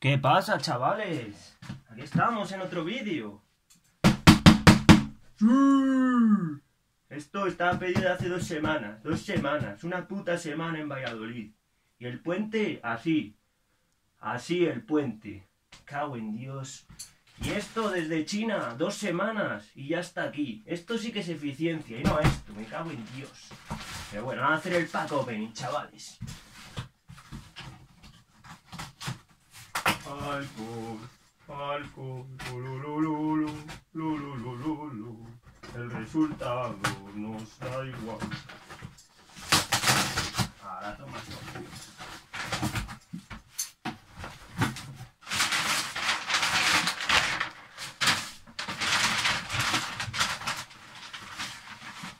¿Qué pasa, chavales? Aquí estamos en otro vídeo. Esto estaba pedido hace dos semanas, dos semanas, una puta semana en Valladolid. Y el puente, así, así el puente. Cago en Dios. Y esto desde China, dos semanas, y ya está aquí. Esto sí que es eficiencia, y no esto, me cago en Dios. Pero bueno, a hacer el pack opening, chavales. Alcohol, alcohol, lulululu, lulululu. El resultado nos da igual. Ahora toma.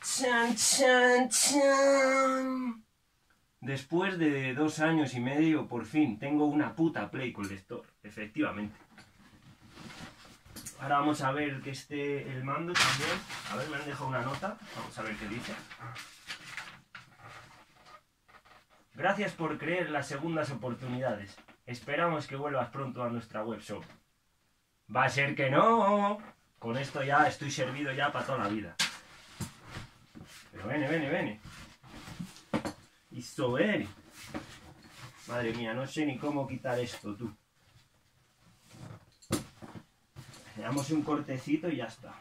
Chan, chan, chan. Después de dos años y medio, por fin, tengo una puta Play con lector, efectivamente. Ahora vamos a ver que esté el mando también. A ver, me han dejado una nota. Vamos a ver qué dice. Gracias por creer las segundas oportunidades. Esperamos que vuelvas pronto a nuestra web shop. Va a ser que no. Con esto ya estoy servido ya para toda la vida. Pero vene, vene, vene. Hizo. Madre mía, no sé ni cómo quitar esto, tú. Le damos un cortecito y ya está.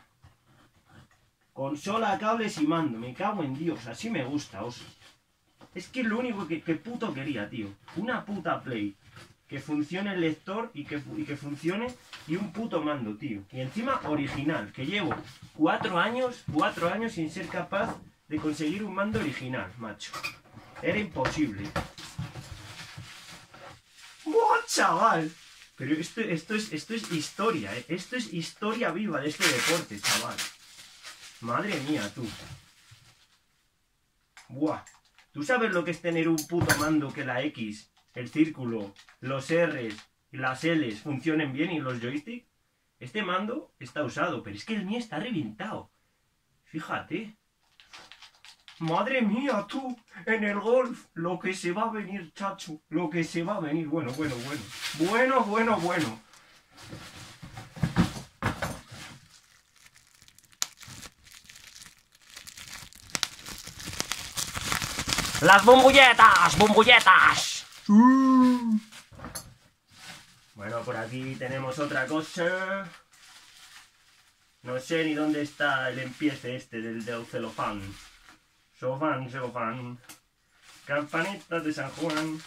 Consola, cables y mando. Me cago en Dios. Así me gusta, os. Es que es lo único que, que puto quería, tío. Una puta Play. Que funcione el lector y que, y que funcione. Y un puto mando, tío. Y encima original. Que llevo cuatro años, cuatro años sin ser capaz de conseguir un mando original, macho. Era imposible. ¡Buah, chaval! Pero esto, esto, es, esto es historia, ¿eh? Esto es historia viva de este deporte, chaval. Madre mía, tú. Buah. ¿Tú sabes lo que es tener un puto mando que la X, el círculo, los R's y las L's funcionen bien y los joysticks? Este mando está usado, pero es que el mío está reventado. Fíjate. Madre mía, tú, en el golf, lo que se va a venir, chacho, lo que se va a venir. Bueno, bueno, bueno. Bueno, bueno, bueno. ¡Las bombulletas! ¡Bombulletas! Bueno, por aquí tenemos otra cosa. No sé ni dónde está el empiece este del, del celofán. Celofán, celofán. Campanitas de San Juan.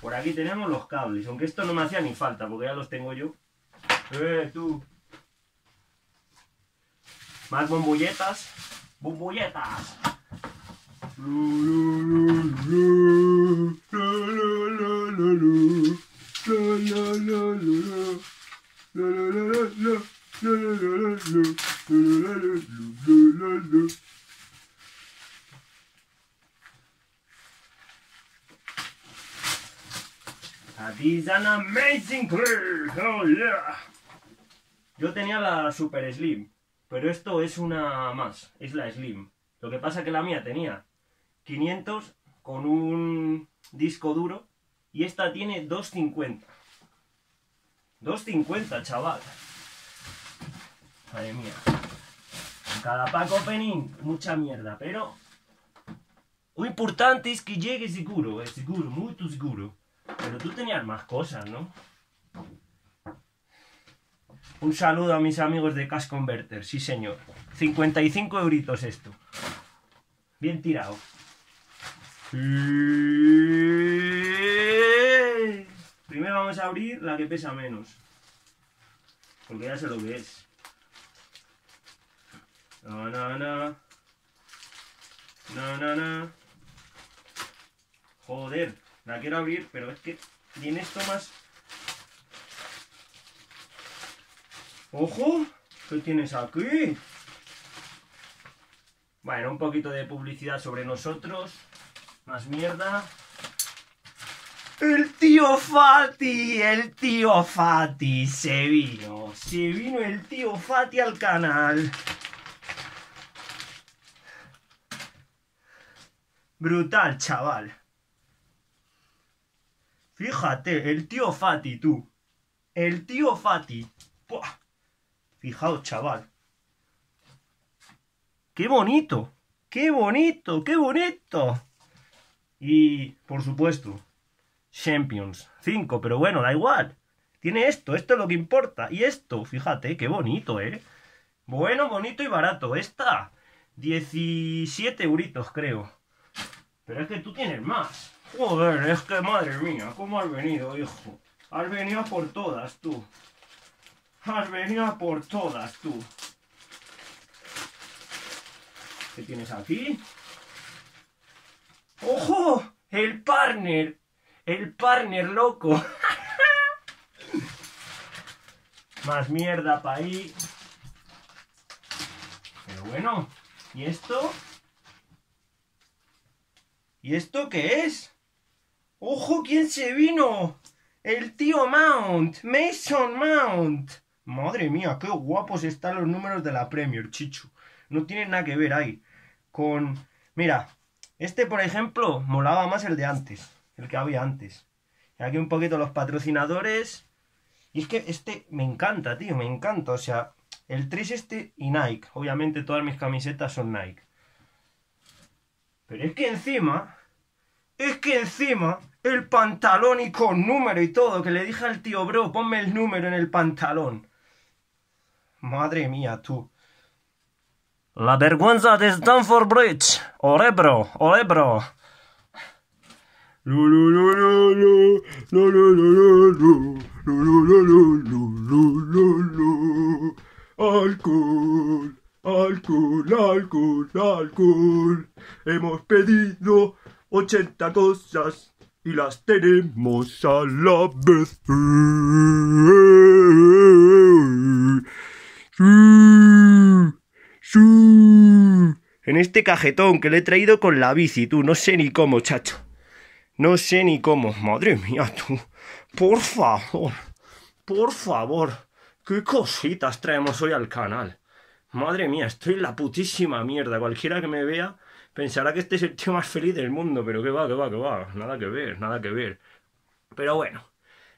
Por aquí tenemos los cables, aunque esto no me hacía ni falta, porque ya los tengo yo. ¡Eh, tú! Más bombulletas. ¡Bombulletas! That is an amazing clear. Oh, yeah. Yo tenía la Super Slim, pero esto es una más, es la Slim. Lo que pasa que la mía tenía 500 con un disco duro y esta tiene 250. 250, chaval. Madre mía. Cada pack opening, mucha mierda, pero lo importante es que llegue seguro, es seguro, muy seguro. Pero tú tenías más cosas, ¿no? Un saludo a mis amigos de Cash Converter, sí señor. 55 euritos esto. Bien tirado. Primero vamos a abrir la que pesa menos. Porque ya sé lo que es. No, no, no. Joder, la quiero abrir, pero es que tiene esto más... ¡Ojo! ¿Qué tienes aquí? Bueno, un poquito de publicidad sobre nosotros. Más mierda. El tío Fati, el tío Fati, se vino. Se vino el tío Fati al canal. Brutal, chaval. Fíjate, el tío Fati, tú. El tío Fati. Buah. Fijaos, chaval. ¡Qué bonito! ¡Qué bonito! ¡Qué bonito! Y, por supuesto, Champions. 5, pero bueno, da igual. Tiene esto, esto es lo que importa. Y esto, fíjate, qué bonito, ¿eh? Bueno, bonito y barato. Esta, 17 euritos, creo. Pero es que tú tienes más. Joder, es que madre mía, ¿cómo has venido, hijo? Has venido por todas, tú. Has venido por todas, tú. ¿Qué tienes aquí? ¡Ojo! El partner. El partner loco. Más mierda para ahí. Pero bueno. ¿Y esto? ¿Y esto qué es? ¡Ojo! ¿Quién se vino? El tío Mount. Mason Mount. Madre mía, qué guapos están los números de la Premier, chicho. No tienen nada que ver ahí. Con... Mira, este, por ejemplo, molaba más el de antes. El que había antes. Aquí un poquito los patrocinadores. Y es que este me encanta, tío, me encanta. O sea, el 3 este y Nike. Obviamente todas mis camisetas son Nike. Pero es que encima... Es que encima el pantalón y con número y todo, que le dije al tío, bro, ponme el número en el pantalón. Madre mía, tú. La vergüenza de Stanford Bridge. Orebro, Orebro. Alcohol, alcohol, alcohol, alcohol. Hemos pedido 80 cosas y las tenemos a la vez. En este cajetón que le he traído con la bici, tú, no sé ni cómo, chacho. No sé ni cómo. Madre mía, tú. Por favor. Por favor. ¿Qué cositas traemos hoy al canal? Madre mía, estoy en la putísima mierda. Cualquiera que me vea pensará que este es el tío más feliz del mundo, pero que va, que va, que va. Nada que ver, nada que ver. Pero bueno,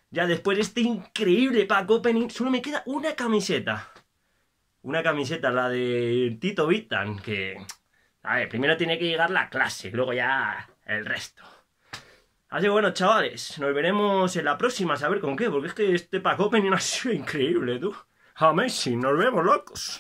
ya después de este increíble pack opening, solo me queda una camiseta. Una camiseta, la de Tito Vitan, que... A ver, primero tiene que llegar la clase, luego ya el resto. Así que bueno, chavales, nos veremos en la próxima, a saber con qué, porque es que este pack opening ha sido increíble, tú. Amazing, nos vemos, locos.